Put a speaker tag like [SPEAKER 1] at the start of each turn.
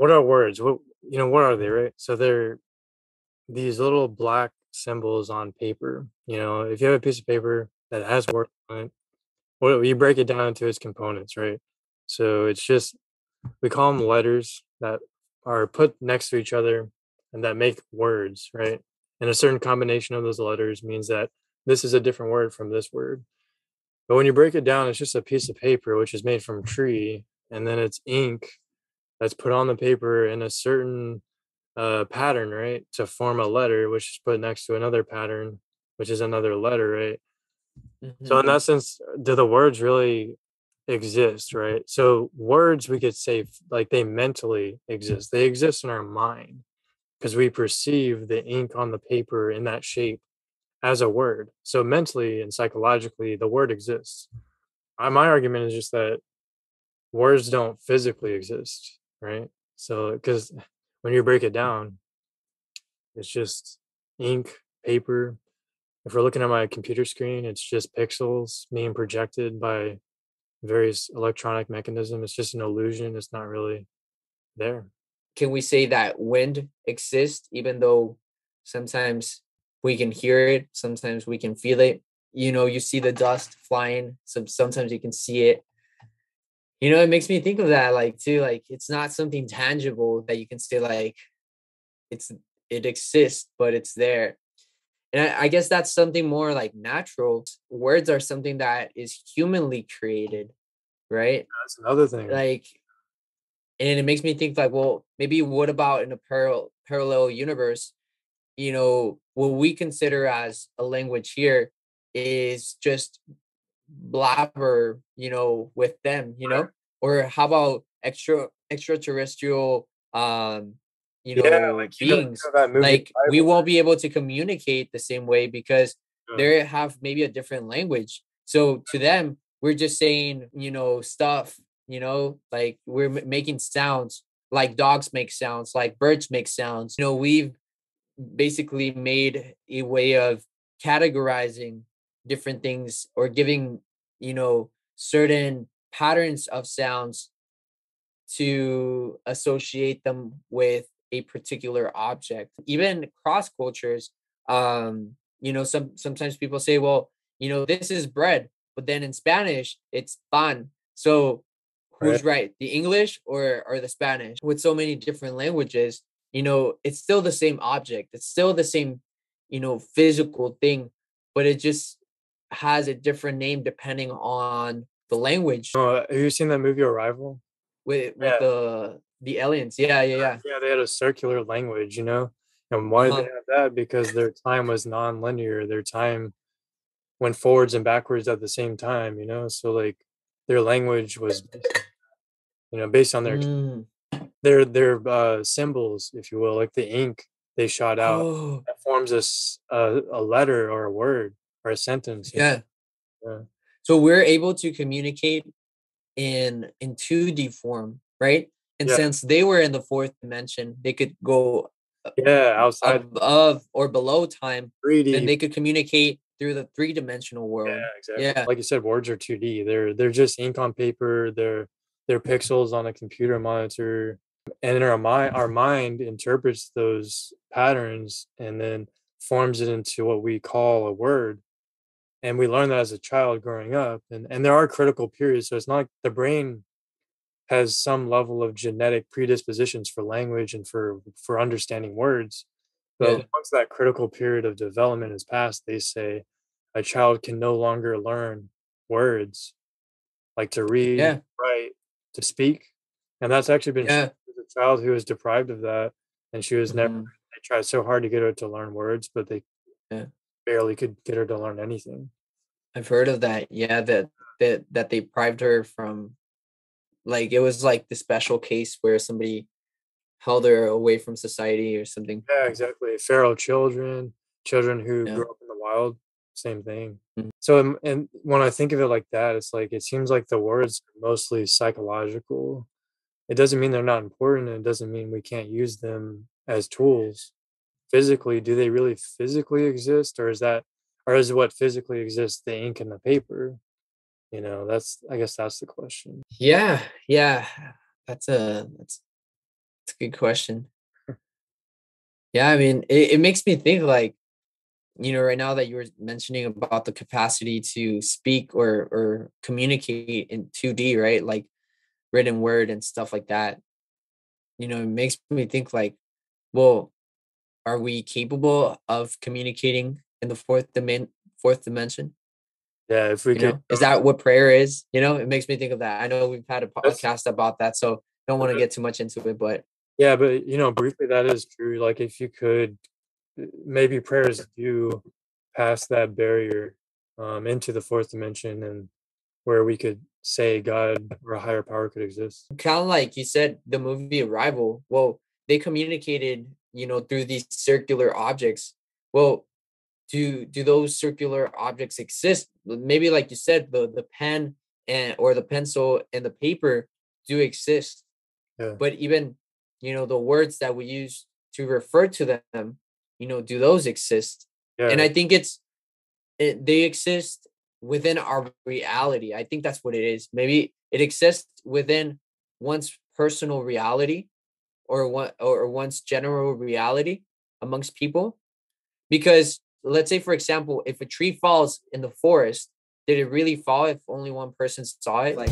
[SPEAKER 1] what are words? What you know, what are they, right? So they're these little black symbols on paper. You know, if you have a piece of paper that has words on it, well, you break it down into its components, right? So it's just we call them letters that are put next to each other and that make words, right? And a certain combination of those letters means that this is a different word from this word. But when you break it down, it's just a piece of paper which is made from tree, and then it's ink that's put on the paper in a certain uh, pattern, right, to form a letter, which is put next to another pattern, which is another letter, right? Mm-hmm. So in that sense, do the words really exist, right? So words we could say like they mentally exist. They exist in our mind because we perceive the ink on the paper in that shape as a word. So mentally and psychologically, the word exists. I, My argument is just that words don't physically exist, right? So because when you break it mm. down, it's just ink, paper. If we're looking at my computer screen, it's just pixels being projected by various electronic mechanism. It's just an illusion. It's not really there.
[SPEAKER 2] Can we say that wind exists even though sometimes we can hear it, sometimes we can feel it. You know, you see the dust flying, so sometimes you can see it. You know, it makes me think of that, like too, like it's not something tangible that you can say like it's it exists, but it's there. And I, I guess that's something more like natural. Words are something that is humanly created, right?
[SPEAKER 1] That's another thing.
[SPEAKER 2] Like, and it makes me think like, well, maybe what about in a parallel parallel universe? You know, what we consider as a language here is just blabber, you know, with them, you know? Or how about extra extraterrestrial um you know yeah, like, beings you know, like we won't be able to communicate the same way because yeah. they have maybe a different language so to them we're just saying you know stuff you know like we're making sounds like dogs make sounds like birds make sounds you know we've basically made a way of categorizing different things or giving you know certain patterns of sounds to associate them with a particular object. Even cross cultures um you know some sometimes people say well you know this is bread but then in spanish it's pan. So who's right, the english or or the spanish? With so many different languages you know it's still the same object. It's still the same you know physical thing but it just has a different name depending on the language.
[SPEAKER 1] Uh, have you seen that movie arrival?
[SPEAKER 2] With with yeah. the the aliens. Yeah yeah yeah.
[SPEAKER 1] Yeah they had a circular language you know? And why uh-huh. did they have that? Because their time was non-linear. Their time went forwards and backwards at the same time you know? So like their language was you know based on their mm. their their uh, symbols, if you will, like the ink they shot out oh. that forms a, a, a letter or a word or a sentence.
[SPEAKER 2] Yeah. yeah. So we're able to communicate in in 2D form, right? And yeah. since they were in the fourth dimension, they could go
[SPEAKER 1] yeah outside
[SPEAKER 2] of or below time 3D. then they could communicate through the three-dimensional world
[SPEAKER 1] yeah exactly yeah like you said words are 2d they're they're just ink on paper they're they're pixels on a computer monitor and our mind our mind interprets those patterns and then forms it into what we call a word and we learn that as a child growing up and and there are critical periods so it's not like the brain has some level of genetic predispositions for language and for for understanding words but yeah. once that critical period of development is passed they say a child can no longer learn words like to read yeah. write to speak and that's actually been yeah child who was deprived of that, and she was never. Mm-hmm. They tried so hard to get her to learn words, but they yeah. barely could get her to learn anything.
[SPEAKER 2] I've heard of that. Yeah, that that that they deprived her from, like it was like the special case where somebody held her away from society or something.
[SPEAKER 1] Yeah, exactly. Feral children, children who yeah. grew up in the wild, same thing. Mm-hmm. So, and when I think of it like that, it's like it seems like the words are mostly psychological it doesn't mean they're not important and it doesn't mean we can't use them as tools physically do they really physically exist or is that or is what physically exists the ink and the paper you know that's i guess that's the question
[SPEAKER 2] yeah yeah that's a that's, that's a good question. Yeah, I mean, it, it makes me think like, you know, right now that you were mentioning about the capacity to speak or or communicate in 2D, right? Like written word and stuff like that. You know, it makes me think like, well, are we capable of communicating in the fourth dimension fourth dimension?
[SPEAKER 1] Yeah, if we
[SPEAKER 2] You
[SPEAKER 1] could
[SPEAKER 2] know, is that what prayer is? You know, it makes me think of that. I know we've had a podcast about that, so don't want to get too much into it, but
[SPEAKER 1] Yeah, but you know, briefly, that is true. Like, if you could, uh, maybe prayers do pass that barrier um, into the fourth dimension, and where we could say God or a higher power could exist.
[SPEAKER 2] kind of like you said, the movie Arrival. Well, they communicated, you know, through these circular objects. Well, do do those circular objects exist? Maybe like you said, the the pen and or the pencil and the paper do exist.
[SPEAKER 1] Yeah.
[SPEAKER 2] But even, you know, the words that we use to refer to them, you know, do those exist?
[SPEAKER 1] Yeah,
[SPEAKER 2] and I think it's it, they exist within our reality. I think that's what it is. Maybe it exists within one's personal reality or one or one's general reality amongst people. Because let's say, for example, if a tree falls in the forest, did it really fall if only one person saw it? Like